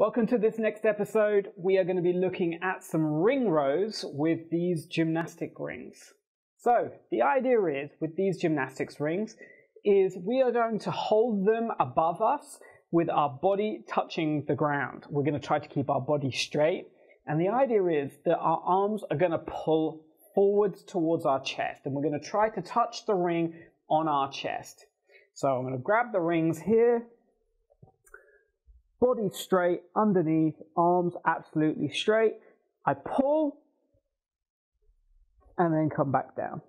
Welcome to this next episode. We are going to be looking at some ring rows with these gymnastic rings. So the idea is with these gymnastics rings is we are going to hold them above us with our body touching the ground. We're going to try to keep our body straight. And the idea is that our arms are going to pull forwards towards our chest and we're going to try to touch the ring on our chest. So I'm going to grab the rings here body straight underneath, arms absolutely straight. I pull and then come back down.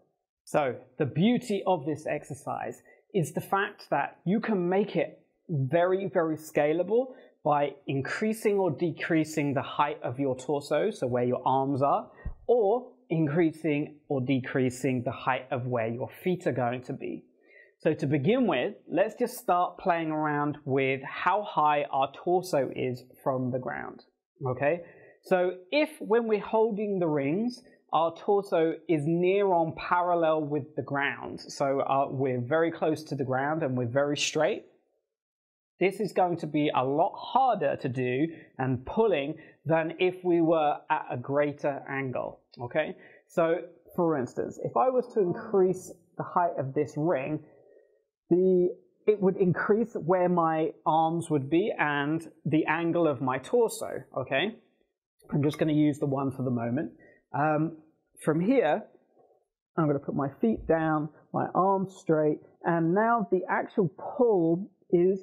So the beauty of this exercise is the fact that you can make it very, very scalable by increasing or decreasing the height of your torso, so where your arms are, or increasing or decreasing the height of where your feet are going to be. So to begin with, let's just start playing around with how high our torso is from the ground. Okay, so if when we're holding the rings, our torso is near on parallel with the ground, so uh, we're very close to the ground and we're very straight, this is going to be a lot harder to do and pulling than if we were at a greater angle. Okay, so for instance, if I was to increase the height of this ring, the it would increase where my arms would be and the angle of my torso, okay? I'm just going to use the one for the moment. Um, from here, I'm going to put my feet down, my arms straight, and now the actual pull is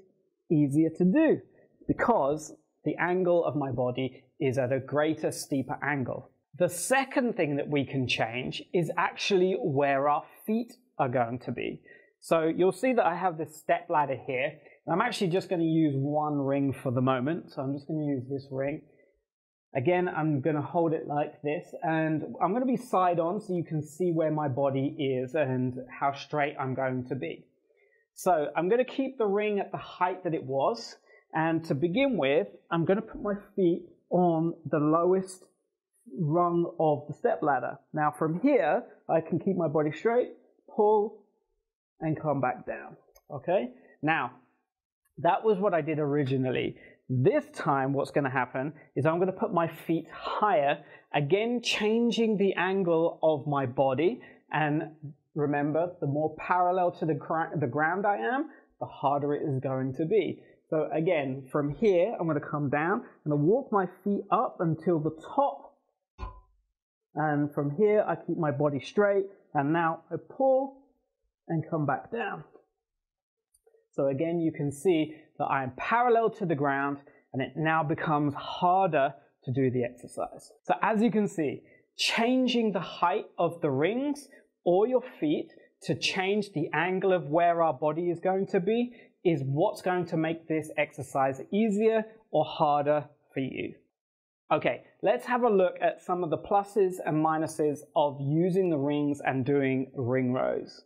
easier to do because the angle of my body is at a greater, steeper angle. The second thing that we can change is actually where our feet are going to be. So you'll see that I have this step ladder here. I'm actually just going to use one ring for the moment. So I'm just going to use this ring. Again, I'm going to hold it like this and I'm going to be side on so you can see where my body is and how straight I'm going to be. So I'm going to keep the ring at the height that it was. And to begin with, I'm going to put my feet on the lowest rung of the step ladder. Now from here, I can keep my body straight, pull, and come back down. Okay? Now, that was what I did originally. This time, what's going to happen is I'm going to put my feet higher, again, changing the angle of my body. And remember, the more parallel to the, the ground I am, the harder it is going to be. So again, from here, I'm going to come down and walk my feet up until the top. And from here, I keep my body straight. And now I pull and come back down. So again, you can see that I am parallel to the ground and it now becomes harder to do the exercise. So as you can see, changing the height of the rings or your feet to change the angle of where our body is going to be is what's going to make this exercise easier or harder for you. Okay, let's have a look at some of the pluses and minuses of using the rings and doing ring rows.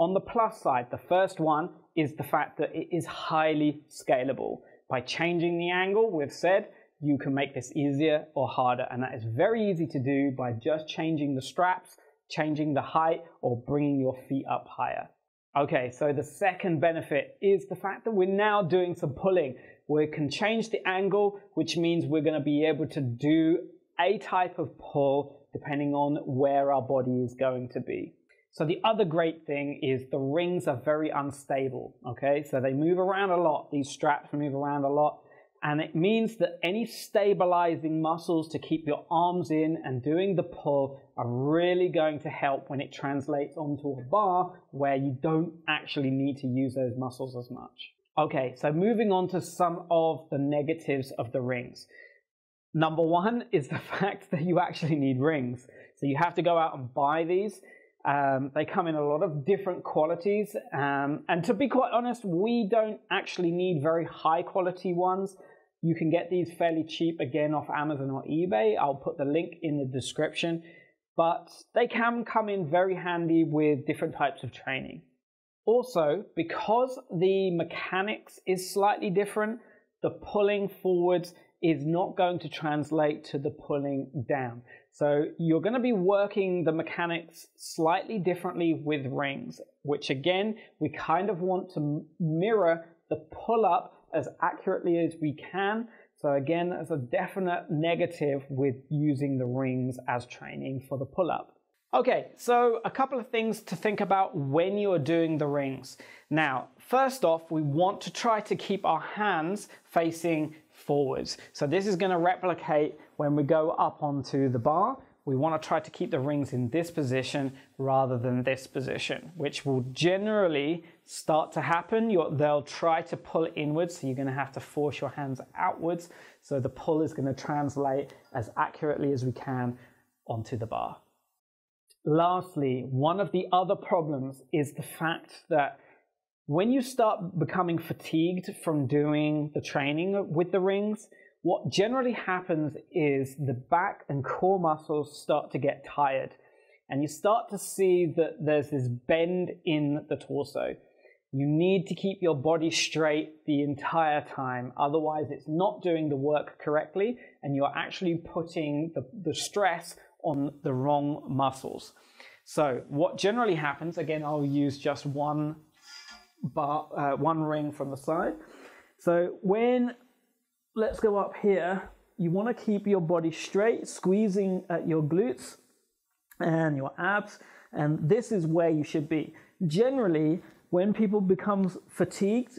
On the plus side, the first one is the fact that it is highly scalable. By changing the angle, we've said, you can make this easier or harder, and that is very easy to do by just changing the straps, changing the height, or bringing your feet up higher. Okay, so the second benefit is the fact that we're now doing some pulling. We can change the angle, which means we're going to be able to do a type of pull depending on where our body is going to be. So the other great thing is the rings are very unstable, okay? So they move around a lot. These straps move around a lot. And it means that any stabilizing muscles to keep your arms in and doing the pull are really going to help when it translates onto a bar where you don't actually need to use those muscles as much. Okay, so moving on to some of the negatives of the rings. Number one is the fact that you actually need rings. So you have to go out and buy these. Um, they come in a lot of different qualities. Um, and to be quite honest, we don't actually need very high quality ones. You can get these fairly cheap again off Amazon or eBay. I'll put the link in the description. But they can come in very handy with different types of training. Also, because the mechanics is slightly different, the pulling forwards is not going to translate to the pulling down. So you're going to be working the mechanics slightly differently with rings, which again, we kind of want to mirror the pull up as accurately as we can So again, there's a definite negative with using the rings as training for the pull-up. Okay, so a couple of things to think about when you are doing the rings. Now, first off, we want to try to keep our hands facing forwards. So this is going to replicate when we go up onto the bar. We want to try to keep the rings in this position rather than this position, which will generally start to happen. You're, they'll try to pull inwards, so you're going to have to force your hands outwards. So the pull is going to translate as accurately as we can onto the bar. Lastly, one of the other problems is the fact that when you start becoming fatigued from doing the training with the rings, what generally happens is the back and core muscles start to get tired. And you start to see that there's this bend in the torso. You need to keep your body straight the entire time. Otherwise, it's not doing the work correctly, and you're actually putting the, the stress on the wrong muscles. So what generally happens, again, I'll use just one bar, uh, one ring from the side. So when, let's go up here, you want to keep your body straight, squeezing at your glutes and your abs, and this is where you should be. Generally, when people become fatigued,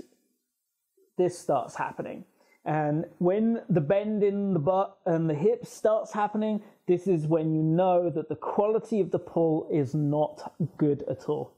this starts happening. And when the bend in the butt and the hips starts happening, this is when you know that the quality of the pull is not good at all.